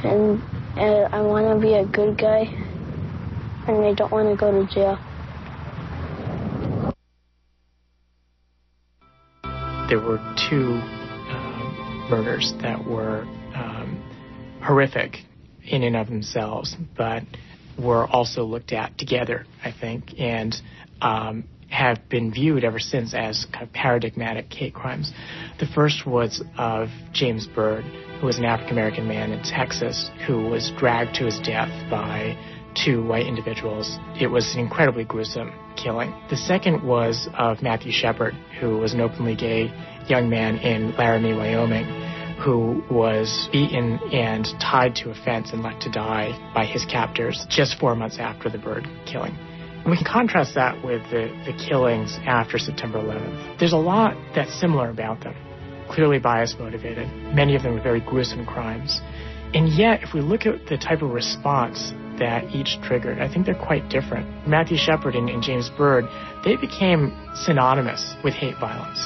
And, and I want to be a good guy, and I don't want to go to jail. There were two um, murders that were um, horrific in and of themselves, but were also looked at together, I think, and um, have been viewed ever since as kind of paradigmatic hate crimes. The first was of James Byrd, who was an African American man in Texas who was dragged to his death by two white individuals. It was an incredibly gruesome killing. The second was of Matthew Shepard, who was an openly gay young man in Laramie, Wyoming, who was beaten and tied to a fence and left to die by his captors just four months after the Byrd killing. We can contrast that with the, the killings after September 11th. There's a lot that's similar about them. Clearly bias motivated. Many of them were very gruesome crimes. And yet, if we look at the type of response that each triggered, I think they're quite different. Matthew Shepard and, and James Byrd, they became synonymous with hate violence.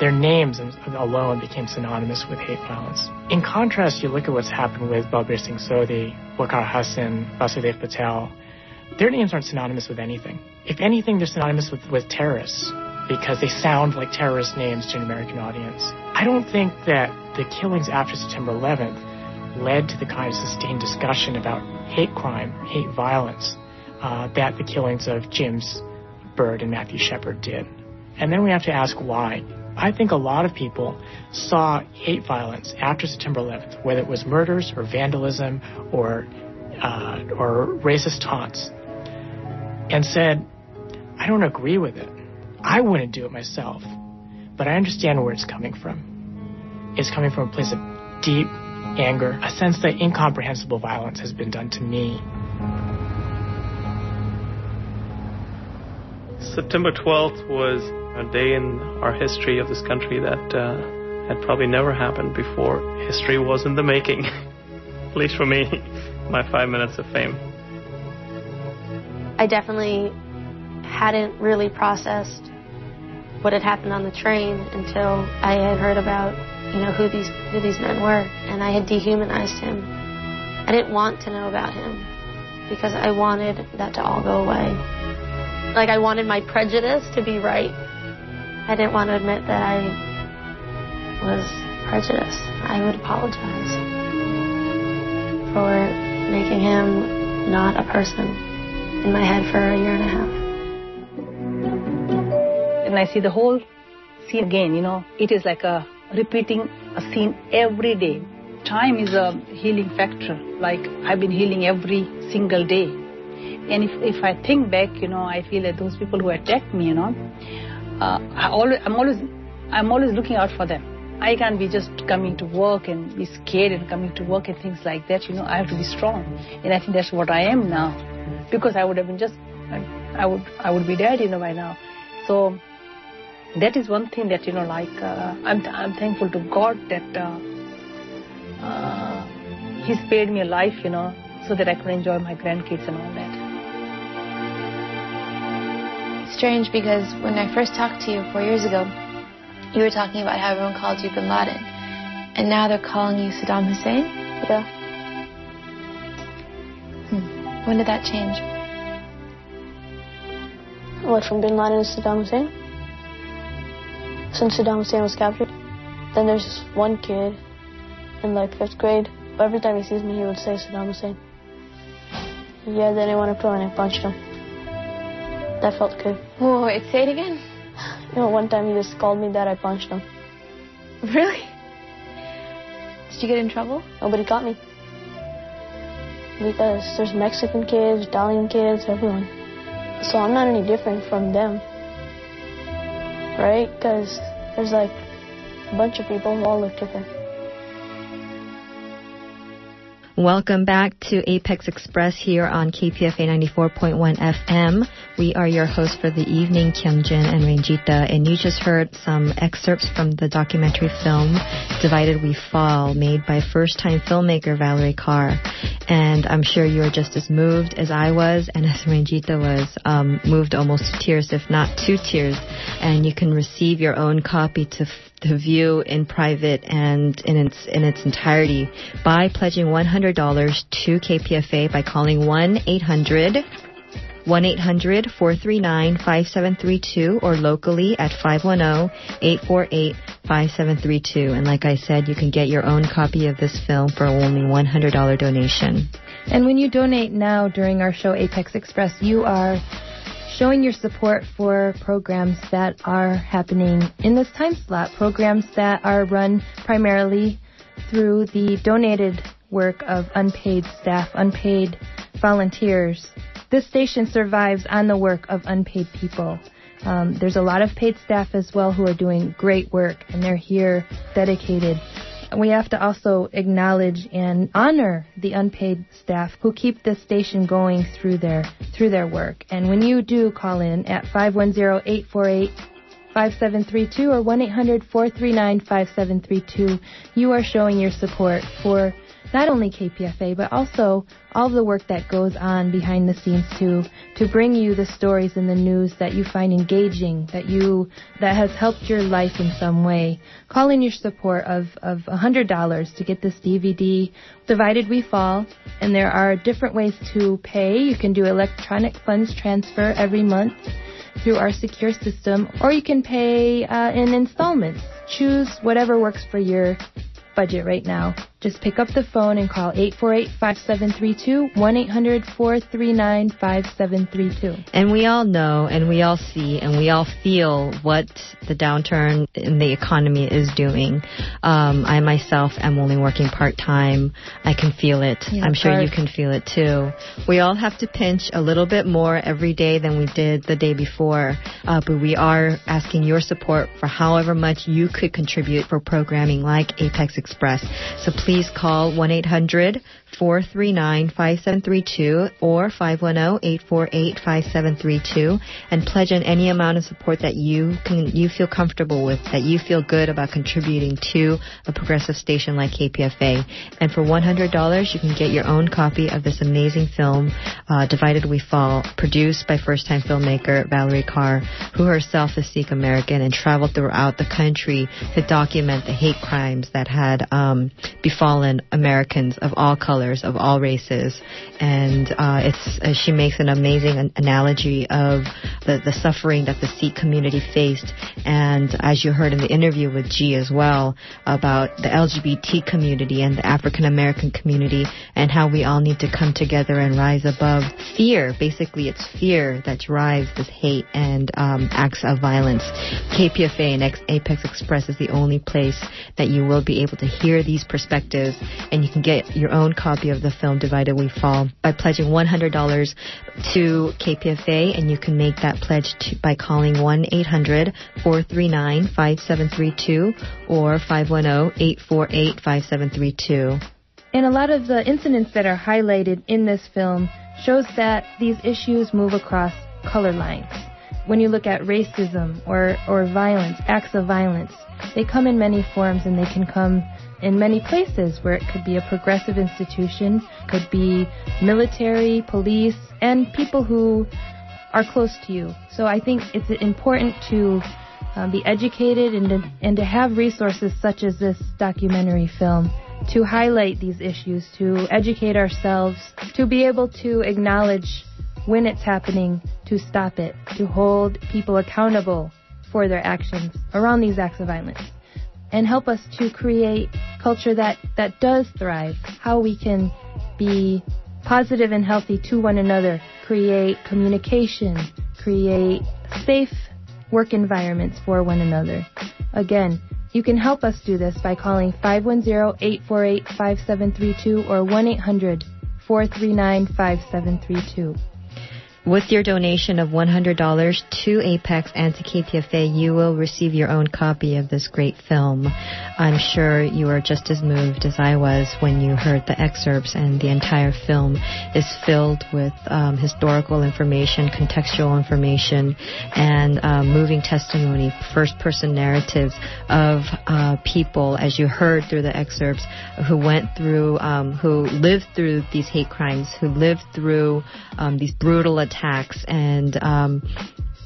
Their names alone became synonymous with hate violence. In contrast, you look at what's happened with Balbir Singh Sodhi, Waqar Hassan, Vasudev Patel. Their names aren't synonymous with anything. If anything, they're synonymous with, with terrorists because they sound like terrorist names to an American audience. I don't think that the killings after September 11th led to the kind of sustained discussion about hate crime, hate violence, uh, that the killings of James Byrd and Matthew Shepard did. And then we have to ask why. I think a lot of people saw hate violence after September 11th, whether it was murders or vandalism or uh, or racist taunts, and said, "I don't agree with it. I wouldn't do it myself, but I understand where it's coming from. It's coming from a place of deep anger, a sense that incomprehensible violence has been done to me." September 12th was a day in our history of this country that uh, had probably never happened before. History was in the making, (laughs) at least for me, my five minutes of fame. I definitely hadn't really processed what had happened on the train until I had heard about, you know, who these who these men were, and I had dehumanized him. I didn't want to know about him because I wanted that to all go away. Like I wanted my prejudice to be right I didn't want to admit that I was prejudiced. I would apologize for making him not a person in my head for a year and a half. And I see the whole scene again, you know, it is like a repeating a scene every day. Time is a healing factor. Like I've been healing every single day. And if, if I think back, you know, I feel that those people who attacked me, you know, uh, I always, I'm always, I'm always looking out for them. I can't be just coming to work and be scared and coming to work and things like that. You know, I have to be strong, and I think that's what I am now, because I would have been just, I would, I would be dead, you know, by now. So that is one thing that you know, like uh, I'm, I'm thankful to God that uh, uh, He spared me a life, you know, so that I could enjoy my grandkids and all that strange because when I first talked to you four years ago, you were talking about how everyone called you Bin Laden, and now they're calling you Saddam Hussein. Yeah. Hmm. When did that change? What from Bin Laden to Saddam Hussein? Since Saddam Hussein was captured, then there's this one kid in like fifth grade. Every time he sees me, he would say Saddam Hussein. Yeah, then I went up to him and I punched him. That felt good. Whoa, wait, say it again. You know, one time he just called me that, I punched him. Really? Did you get in trouble? Nobody caught me. Because there's Mexican kids, Italian kids, everyone. So I'm not any different from them. Right? Because there's like a bunch of people who all look different. Welcome back to Apex Express here on KPFA 94.1 FM. We are your hosts for the evening, Kim Jin and Ranjita, and you just heard some excerpts from the documentary film Divided We Fall, made by first-time filmmaker Valarie Kaur. And I'm sure you are just as moved as I was, and as Ranjita was, um, moved almost to tears, if not to tears. And you can receive your own copy to to view in private and in its in its entirety by pledging $100 to KPFA by calling 1 800 1 800 439 5732 or locally at 510 848 5732. And like I said, you can get your own copy of this film for only $100 donation. And when you donate now during our show Apex Express, you are showing your support for programs that are happening in this time slot, programs that are run primarily through the donated work of unpaid staff, unpaid volunteers. This station survives on the work of unpaid people. Um, there's a lot of paid staff as well who are doing great work, and they're here dedicated. We have to also acknowledge and honor the unpaid staff who keep this station going through their through their work. And when you do call in at 510-848 5732 or 1-800-439-5732, you are showing your support for not only KPFA, but also all the work that goes on behind the scenes to to bring you the stories and the news that you find engaging, that you that has helped your life in some way. Call in your support of of $100 to get this DVD, Divided We Fall, and there are different ways to pay. You can do electronic funds transfer every month through our secure system, or you can pay uh, in installments. Choose whatever works for your budget right now. Just pick up the phone and call 848-5732, 1-800-439-5732. And we all know and we all see and we all feel what the downturn in the economy is doing. Um, I myself am only working part-time. I can feel it. Yeah, I'm sure hard. you can feel it too. We all have to pinch a little bit more every day than we did the day before. Uh, but we are asking your support for however much you could contribute for programming like Apex Express. So please call 1-800-439-5732 or 510-848-5732 and pledge in any amount of support that you can, you feel comfortable with, that you feel good about contributing to a progressive station like KPFA. And for $100, you can get your own copy of this amazing film, uh, Divided We Fall, produced by first-time filmmaker Valarie Kaur, who herself is Sikh American and traveled throughout the country to document the hate crimes that had um, befallen Americans of all colors, of all races. And uh, it's uh, she makes an amazing an- analogy of the, the suffering that the Sikh community faced. And as you heard in the interview with G as well about the LGBT community and the African American community and how we all need to come together and rise above fear. Basically, it's fear that drives this hate and um, acts of violence. KPFA and Apex Express is the only place that you will be able to hear these perspectives, and you can get your own copy of the film Divided We Fall by pledging $100 to KPFA, and you can make that pledge to, by calling 1-800-439-5732 or 510-848-5732. And a lot of the incidents that are highlighted in this film shows that these issues move across color lines. When you look at racism or, or violence, acts of violence, they come in many forms and they can come in many places where it could be a progressive institution, could be military, police, and people who are close to you. So I think it's important to uh, be educated and to, and to have resources such as this documentary film to highlight these issues, to educate ourselves, to be able to acknowledge when it's happening, to stop it, to hold people accountable for their actions around these acts of violence, and help us to create culture that, that does thrive, how we can be positive and healthy to one another, create communication, create safe work environments for one another. Again, you can help us do this by calling 510-848-5732 or 1-800-439-5732. With your donation of $100 to Apex and to KPFA, you will receive your own copy of this great film. I'm sure you are just as moved as I was when you heard the excerpts, and the entire film is filled with um, historical information, contextual information, and uh, moving testimony, first-person narratives of uh, people, as you heard through the excerpts, who went through, um, who lived through these hate crimes, who lived through um, these brutal attacks, and um,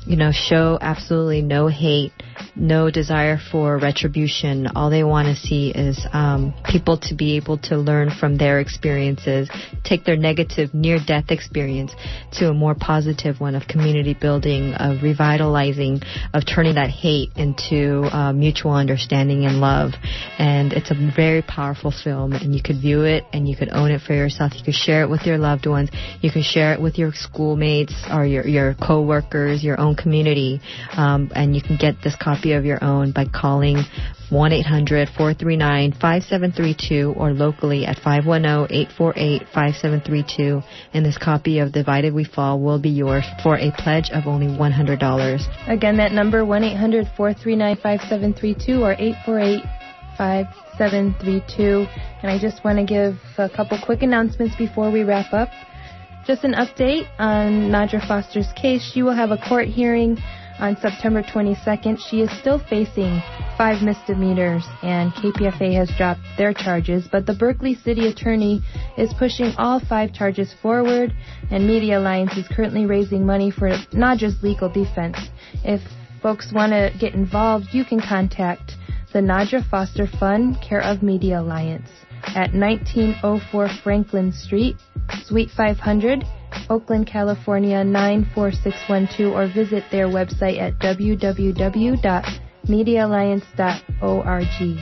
you know, show absolutely no hate, no desire for retribution. All they want to see is um, people to be able to learn from their experiences, take their negative near-death experience to a more positive one of community building, of revitalizing, of turning that hate into uh, mutual understanding and love. And it's a very powerful film, and you could view it and you could own it for yourself. You could share it with your loved ones. You can share it with your schoolmates or your your coworkers, your own community, um, and you can get this copy of your own by calling 1-800-439-5732 or locally at 510-848-5732 and this copy of Divided We Fall will be yours for a pledge of only $100. Again, that number 1-800-439-5732 or 848-5732. And I just want to give a couple quick announcements before we wrap up. Just an update on Nadra Foster's case. She will have a court hearing on September 22nd. She is still facing five misdemeanors, and KPFA has dropped their charges. But the Berkeley City Attorney is pushing all five charges forward, and Media Alliance is currently raising money for Nadra's legal defense. If folks want to get involved, you can contact the Nadra Foster Fund, care of Media Alliance, at 1904 Franklin Street, Suite 500. Oakland, California 94612 or visit their website at www.mediaalliance.org.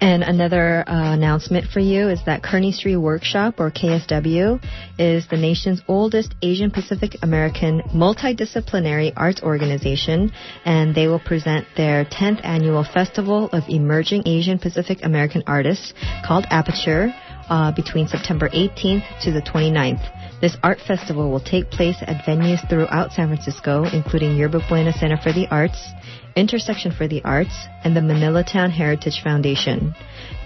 And another uh, announcement for you is that Kearney Street Workshop, or KSW, is the nation's oldest Asian Pacific American multidisciplinary arts organization, and they will present their 10th annual Festival of Emerging Asian Pacific American Artists called Aperture uh, between September 18th to the 29th. This art festival will take place at venues throughout San Francisco, including Yerba Buena Center for the Arts, Intersection for the Arts, and the Manilatown Heritage Foundation.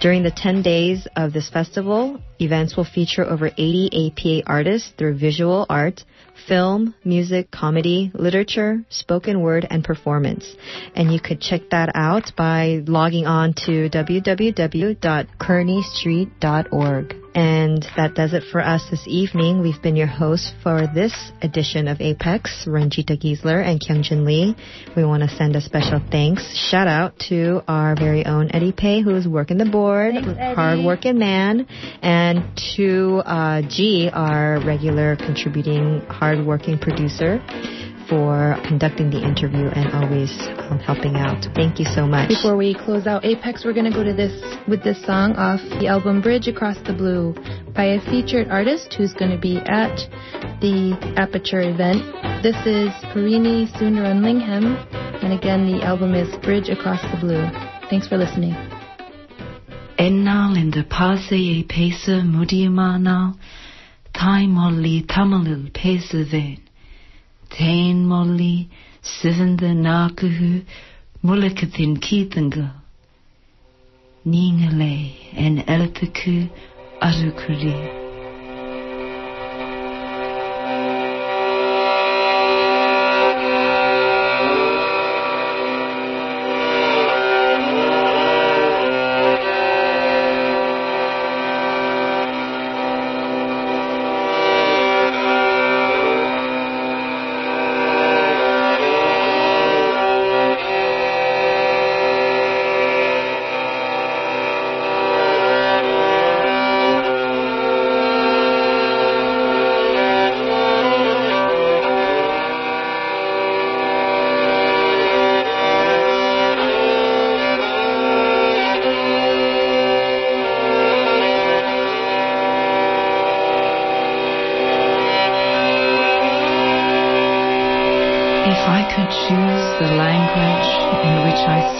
During the 10 days of this festival, events will feature over 80 APA artists through visual art, film, music, comedy, literature, spoken word, and performance. And you could check that out by logging on to www.kearneystreet.org. And that does it for us this evening. We've been your hosts for this edition of Apex, Ranjita Giesler and Kyungjin Lee. We want to send a special thanks, shout out to our very own Eddie Pei, who's working the board, Thanks, hard-working man, and to uh, G, our regular contributing, hard-working producer for conducting the interview and always um, helping out. Thank you so much. Before we close out Apex, we're going to go to this with this song off the album Bridge Across the Blue by a featured artist who's going to be at the Aperture event. This is Parini Sundaranlingham, and again, the album is Bridge Across the Blue. Thanks for listening. Ennalinda paseye pesa mudiamana, taimoli tamalil pesa vein, tain molli, sivanda nakuhu, mulakathin keithanga, ningale en elpiku arukuli.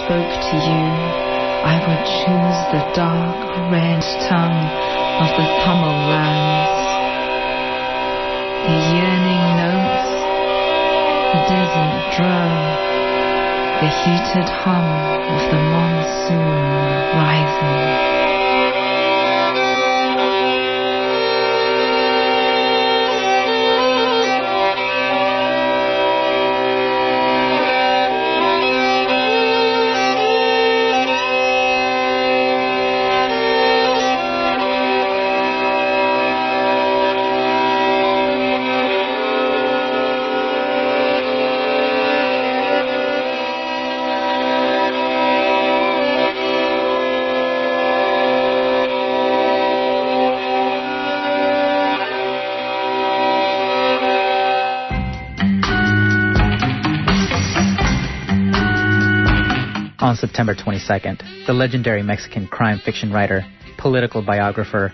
Spoke to you, I would choose the dark red tongue of the Tamil lands. The yearning notes, the desert drone, the heated hum of the monsoon rising. 22nd, the legendary Mexican crime fiction writer, political biographer,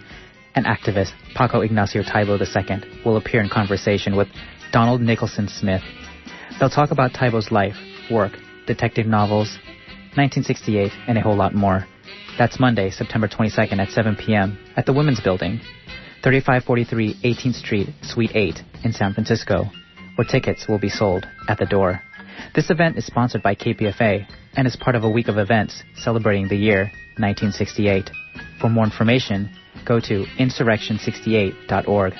and activist Paco Ignacio Taibo II will appear in conversation with Donald Nicholson Smith. They'll talk about Taibo's life, work, detective novels, 1968, and a whole lot more. That's Monday, September 22nd at 7 p.m. at the Women's Building, 3543 18th Street, Suite 8 in San Francisco, where tickets will be sold at the door. This event is sponsored by KPFA and is part of a week of events celebrating the year 1968. For more information, go to insurrection68.org.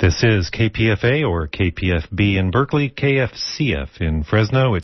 This is KPFA or KPFB in Berkeley, KFCF in Fresno. It's